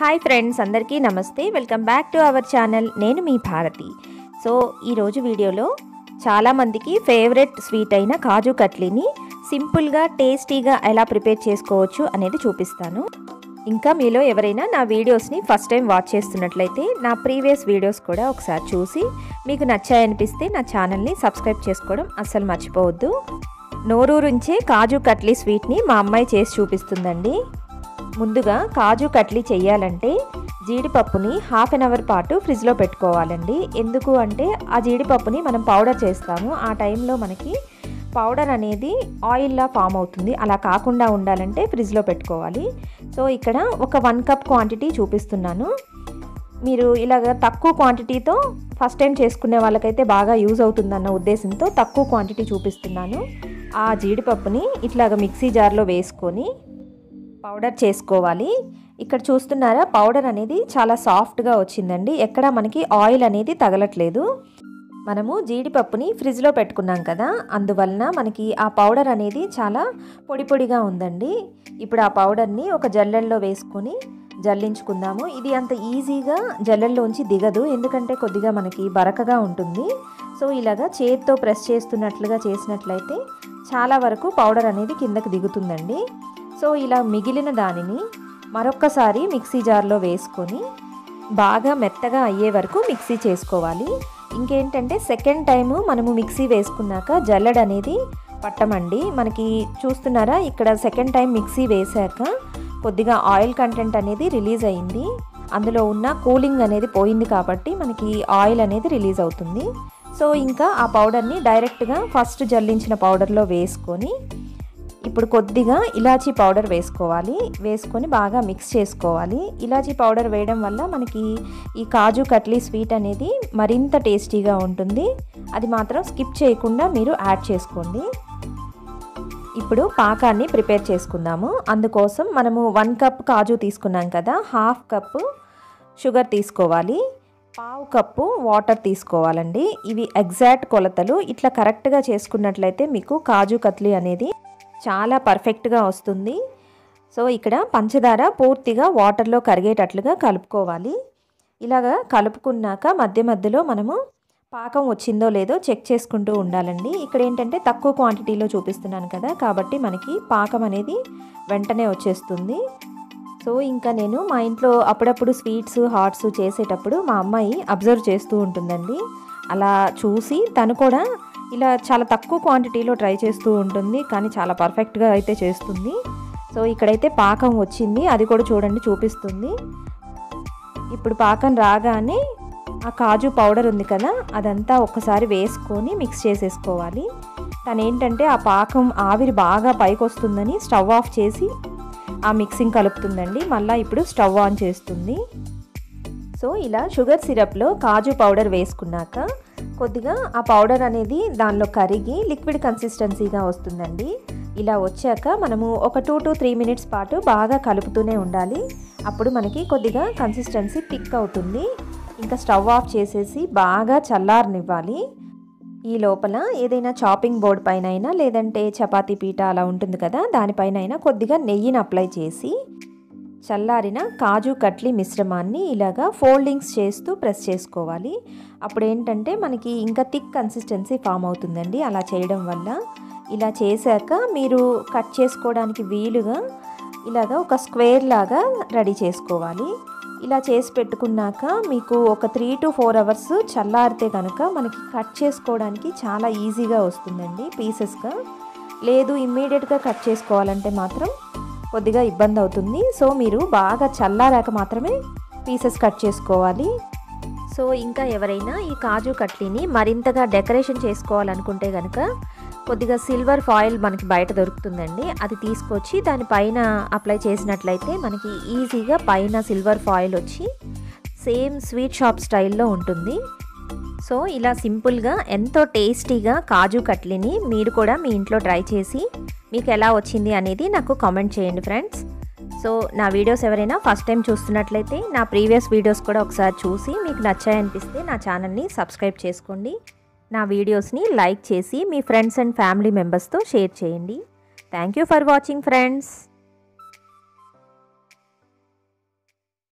Hi friends అందరికీ నమస్తే. Welcome back to our channel నేను మీ భారతి. సో ఈరోజు వీడియోలో చాలామందికి ఫేవరెట్ స్వీట్ అయిన కాజు కట్లీని సింపుల్గా టేస్టీగా ఎలా ప్రిపేర్ చేసుకోవచ్చు అనేది చూపిస్తాను. ఇంకా మీలో ఎవరైనా నా వీడియోస్ని ఫస్ట్ టైం వాచ్ చేస్తున్నట్లయితే నా ప్రీవియస్ వీడియోస్ కూడా ఒకసారి చూసి మీకు నచ్చాయనిపిస్తే నా ఛానల్ని సబ్స్క్రైబ్ చేసుకోవడం అస్సలు మర్చిపోవద్దు. నోరూరుంచే కాజు కట్లీ స్వీట్ని మా అమ్మాయి చేసి చూపిస్తుందండి. ముందుగా కాజు కట్లీ చేయాలంటే జీడిపప్పుని హాఫ్ అన్ అవర్ పాటు ఫ్రిడ్జ్లో పెట్టుకోవాలండి. ఎందుకు అంటే ఆ జీడిపప్పుని మనం పౌడర్ చేస్తాము. ఆ టైంలో మనకి పౌడర్ అనేది ఆయిల్లా ఫామ్ అవుతుంది. అలా కాకుండా ఉండాలంటే ఫ్రిడ్జ్లో పెట్టుకోవాలి. సో ఇక్కడ ఒక వన్ కప్ క్వాంటిటీ చూపిస్తున్నాను. మీరు ఇలాగ తక్కువ క్వాంటిటీతో ఫస్ట్ టైం చేసుకునే వాళ్ళకైతే బాగా యూజ్ అవుతుందన్న ఉద్దేశంతో తక్కువ క్వాంటిటీ చూపిస్తున్నాను. ఆ జీడిపప్పుని ఇట్లాగ మిక్సీ జార్లో వేసుకొని పౌడర్ చేసుకోవాలి. ఇక్కడ చూస్తున్నారా పౌడర్ అనేది చాలా సాఫ్ట్గా వచ్చిందండి. ఎక్కడ మనకి ఆయిల్ అనేది తగలట్లేదు. మనము జీడిపప్పుని ఫ్రిడ్జ్లో పెట్టుకున్నాం కదా అందువలన మనకి ఆ పౌడర్ అనేది చాలా పొడి పొడిగా ఉందండి. ఇప్పుడు ఆ పౌడర్ని ఒక జల్లెల్లో వేసుకొని జల్లించుకుందాము. ఇది అంత ఈజీగా జల్లెల్లోంచి దిగదు ఎందుకంటే కొద్దిగా మనకి బరకగా ఉంటుంది. సో ఇలాగా చేతితో ప్రెస్ చేస్తున్నట్లుగా చేసినట్లయితే చాలా వరకు పౌడర్ అనేది కిందకు దిగుతుందండి. సో ఇలా మిగిలిన దానిని మరొక్కసారి మిక్సీ జార్లో వేసుకొని బాగా మెత్తగా అయ్యే వరకు మిక్సీ చేసుకోవాలి. ఇంకేంటంటే సెకండ్ టైము మనము మిక్సీ వేసుకున్నాక జల్లెడ అనేది పట్టమండి. మనకి చూస్తున్నారా ఇక్కడ సెకండ్ టైం మిక్సీ వేశాక కొద్దిగా ఆయిల్ కంటెంట్ అనేది రిలీజ్ అయింది. అందులో ఉన్న కూలింగ్ అనేది పోయింది కాబట్టి మనకి ఆయిల్ అనేది రిలీజ్ అవుతుంది. సో ఇంకా ఆ పౌడర్ని డైరెక్ట్గా ఫస్ట్ జల్లించిన పౌడర్లో వేసుకొని ఇప్పుడు కొద్దిగా ఇలాచీ పౌడర్ వేసుకోవాలి. వేసుకొని బాగా మిక్స్ చేసుకోవాలి. ఇలాచీ పౌడర్ వేయడం వల్ల మనకి ఈ కాజు కట్లీ స్వీట్ అనేది మరింత టేస్టీగా ఉంటుంది. అది మాత్రం స్కిప్ చేయకుండా మీరు యాడ్ చేసుకోండి. ఇప్పుడు పాకాన్ని ప్రిపేర్ చేసుకుందాము. అందుకోసం మనము వన్ కప్ కాజు తీసుకున్నాం కదా హాఫ్ కప్పు షుగర్ తీసుకోవాలి. పావు కప్పు వాటర్ తీసుకోవాలండి. ఇవి ఎగ్జాక్ట్ కొలతలు. ఇట్లా కరెక్ట్గా చేసుకున్నట్లయితే మీకు కాజు కత్లీ అనేది చాలా పర్ఫెక్ట్గా వస్తుంది. సో ఇక్కడ పంచదార పూర్తిగా వాటర్లో కరిగేటట్లుగా కలుపుకోవాలి. ఇలాగా కలుపుకున్నాక మధ్య మధ్యలో మనము పాకం వచ్చిందో లేదో చెక్ చేసుకుంటూ ఉండాలండి. ఇక్కడ ఏంటంటే తక్కువ క్వాంటిటీలో చూపిస్తున్నాను కదా కాబట్టి మనకి పాకం అనేది వెంటనే వచ్చేస్తుంది. సో ఇంకా నేను మా ఇంట్లో అప్పుడప్పుడు స్వీట్స్ హాట్స్ చేసేటప్పుడు మా అమ్మాయి అబ్జర్వ్ చేస్తూ ఉంటుందండి. అలా చూసి తను కూడా ఇలా చాలా తక్కువ క్వాంటిటీలో ట్రై చేస్తూ ఉంటుంది కానీ చాలా పర్ఫెక్ట్గా అయితే చేస్తుంది. సో ఇక్కడైతే పాకం వచ్చింది అది కూడా చూడండి చూపిస్తుంది. ఇప్పుడు పాకం రాగానే ఆ కాజు పౌడర్ ఉంది కదా అదంతా ఒక్కసారి వేసుకొని మిక్స్ చేసేసుకోవాలి. తను ఏంటంటే ఆ పాకం ఆవిరి బాగా పైకి వస్తుందని స్టవ్ ఆఫ్ చేసి ఆ మిక్సింగ్ కలుపుతుందండి మళ్ళీ ఇప్పుడు స్టవ్ ఆన్ చేస్తుంది. సో ఇలా షుగర్ సిరప్లో కాజు పౌడర్ వేసుకున్నాక కొద్దిగా ఆ పౌడర్ అనేది దానిలో కరిగి లిక్విడ్ కన్సిస్టెన్సీగా వస్తుందండి. ఇలా వచ్చాక మనము ఒక టూ టు త్రీ మినిట్స్ పాటు బాగా కలుపుతూనే ఉండాలి. అప్పుడు మనకి కొద్దిగా కన్సిస్టెన్సీ థిక్ అవుతుంది. ఇంకా స్టవ్ ఆఫ్ చేసేసి బాగా చల్లారనివ్వాలి. ఈ లోపల ఏదైనా చాపింగ్ బోర్డ్ పైన అయినా లేదంటే చపాతీ పీట అలా ఉంటుంది కదా దానిపైన అయినా కొద్దిగా నెయ్యిని అప్లై చేసి చల్లారిన కాజు కట్లీ మిశ్రమాన్ని ఇలాగా ఫోల్డింగ్స్ చేస్తూ ప్రెస్ చేసుకోవాలి. అప్పుడు ఏంటంటే మనకి ఇంకా థిక్ కన్సిస్టెన్సీ ఫామ్ అవుతుందండి అలా చేయడం వల్ల. ఇలా చేశాక మీరు కట్ చేసుకోవడానికి వీలుగా ఇలాగా ఒక స్క్వేర్ లాగా రెడీ చేసుకోవాలి. ఇలా చేసి పెట్టుకున్నాక మీకు ఒక త్రీ టు ఫోర్ అవర్స్ చల్లారితే కనుక మనకి కట్ చేసుకోవడానికి చాలా ఈజీగా వస్తుందండి పీసెస్గా. లేదు ఇమ్మీడియట్గా కట్ చేసుకోవాలంటే మాత్రం కొద్దిగా ఇబ్బంది అవుతుంది. సో మీరు బాగా చల్లారాక మాత్రమే పీసెస్ కట్ చేసుకోవాలి. సో ఇంకా ఎవరైనా ఈ కాజు కట్లీని మరింతగా డెకరేషన్ చేసుకోవాలనుకుంటే కనుక కొద్దిగా సిల్వర్ ఫాయిల్ మనకి బయట దొరుకుతుందండి. అది తీసుకొచ్చి దానిపైన అప్లై చేసినట్లయితే మనకి ఈజీగా పైన సిల్వర్ ఫాయిల్ వచ్చి సేమ్ స్వీట్ షాప్ స్టైల్లో ఉంటుంది. సో ఇలా సింపుల్గా ఎంతో టేస్టీగా కాజు కట్లీని మీరు కూడా మీ ఇంట్లో ట్రై చేసి మీకు ఎలా వచ్చింది అనేది నాకు కామెంట్ చేయండి ఫ్రెండ్స్. సో నా వీడియోస్ ఎవరైనా ఫస్ట్ టైం చూస్తున్నట్లయితే నా ప్రీవియస్ వీడియోస్ కూడా ఒకసారి చూసి మీకు నచ్చాయనిపిస్తే నా ఛానల్ని సబ్స్క్రైబ్ చేసుకోండి. నా వీడియోస్ని లైక్ చేసి మీ ఫ్రెండ్స్ అండ్ ఫ్యామిలీ మెంబర్స్తో షేర్ చేయండి. Thank you for watching friends.